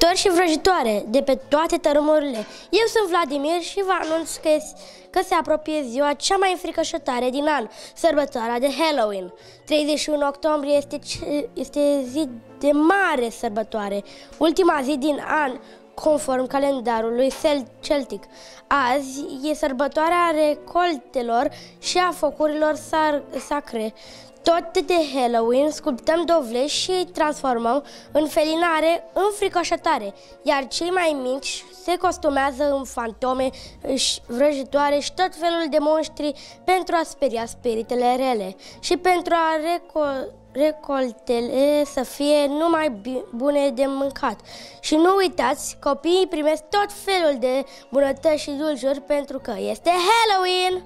Vrăjitori și vrăjitoare de pe toate tărâmurile. Eu sunt Vladimir și vă anunț că, că se apropie ziua cea mai înfricoșătoare din an, sărbătoarea de Halloween. 31 octombrie este, este zi de mare sărbătoare, ultima zi din an, conform calendarului celtic. Azi e sărbătoarea recoltelor și a focurilor sacre. Tot de Halloween sculptăm dovleși și îi transformăm în felinare înfricoșătoare, iar cei mai mici se costumează în fantome, vrăjitoare și tot felul de monștri pentru a speria spiritele rele și pentru a reco- recoltele să fie numai bune de mâncat. Și nu uitați, copiii primesc tot felul de bunătăți și dulciuri pentru că este Halloween!